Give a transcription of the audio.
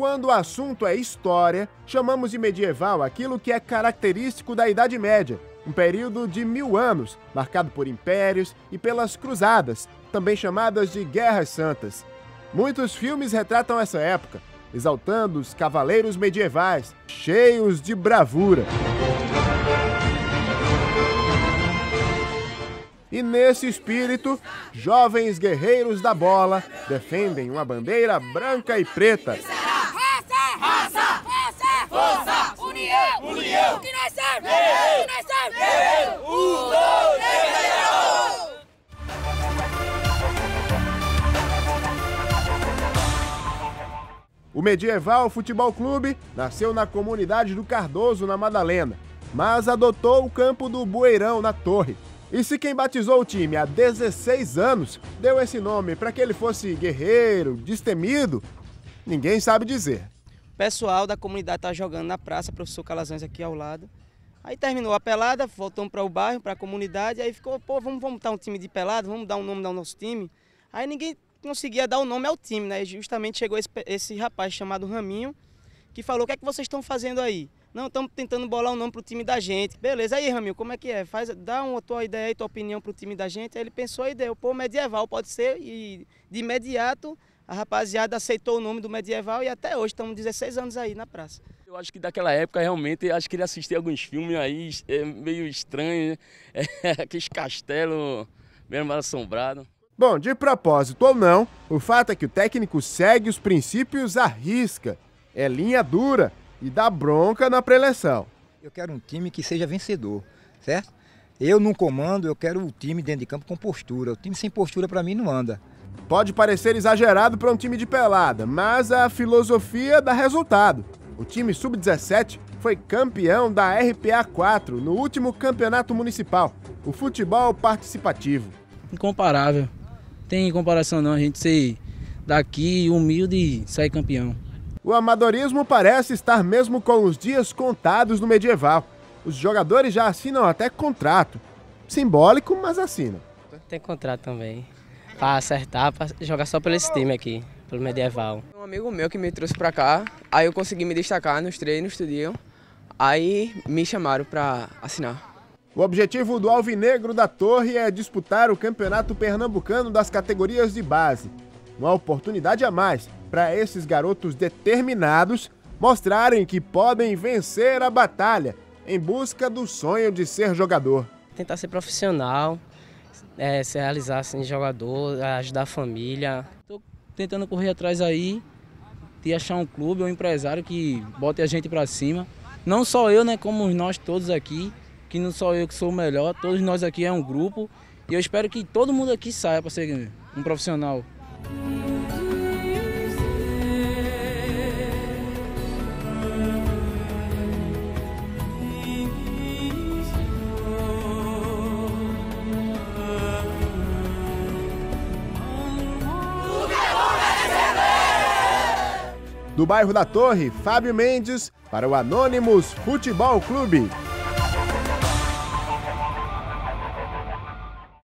quando o assunto é história, chamamos de medieval aquilo que é característico da Idade Média, um período de mil anos, marcado por impérios e pelas cruzadas, também chamadas de Guerras Santas. Muitos filmes retratam essa época, exaltando os cavaleiros medievais, cheios de bravura. E nesse espírito, jovens guerreiros da bola defendem uma bandeira branca e preta. União! Que nós somos? Que nós somos? Um, dois! O Medieval Futebol Clube nasceu na comunidade do Cardoso, na Madalena, mas adotou o campo do Bueirão, na Torre. E se quem batizou o time há 16 anos deu esse nome para que ele fosse guerreiro, destemido, ninguém sabe dizer. O pessoal da comunidade tá jogando na praça, professor Calazans aqui ao lado. Aí terminou a pelada, voltamos para o bairro, para a comunidade, aí ficou, pô, vamos, montar um time de pelada, vamos dar um nome ao nosso time. Aí ninguém conseguia dar o nome ao time, né? E justamente chegou esse, esse rapaz chamado Raminho, que falou: o que é que vocês estão fazendo aí? Não, estamos tentando bolar um nome pro time da gente. Beleza, aí, Raminho, como é que é? Faz, dá uma tua ideia aí, tua opinião pro time da gente. Aí ele pensou e deu, pô, medieval pode ser. E de imediato a rapaziada aceitou o nome do medieval e até hoje estamos 16 anos aí na praça. Eu acho que daquela época realmente acho que ele assistia alguns filmes aí é meio estranho, né? é, aqueles castelos meio mal assombrados. Bom, de propósito ou não, o fato é que o técnico segue os princípios à risca. É linha dura e dá bronca na preleção. Eu quero um time que seja vencedor, certo? Eu no comando, eu quero o time dentro de campo com postura. O time sem postura para mim não anda. Pode parecer exagerado para um time de pelada, mas a filosofia dá resultado. O time sub-17 foi campeão da RPA 4 no último campeonato municipal, o futebol participativo. Incomparável. Tem comparação não, a gente ser daqui humilde e sair campeão. O amadorismo parece estar mesmo com os dias contados no medieval. Os jogadores já assinam até contrato. Simbólico, mas assinam. Tem contrato também. Pra acertar, pra jogar só pelo esse time aqui, pelo medieval. Um amigo meu que me trouxe pra cá, aí eu consegui me destacar nos treinos, tudinho. Aí me chamaram pra assinar. O objetivo do Alvinegro da Torre é disputar o Campeonato Pernambucano das categorias de base. Uma oportunidade a mais para esses garotos determinados mostrarem que podem vencer a batalha em busca do sonho de ser jogador. Tentar ser profissional, é, se realizar assim, jogador, ajudar a família. Tô tentando correr atrás aí de achar um clube um empresário que bote a gente para cima. Não só eu, né, como nós todos aqui, que não sou eu que sou o melhor, todos nós aqui é um grupo e eu espero que todo mundo aqui saia para ser um profissional. Do bairro da Torre, Fábio Mendes para o Anônimos Futebol Clube.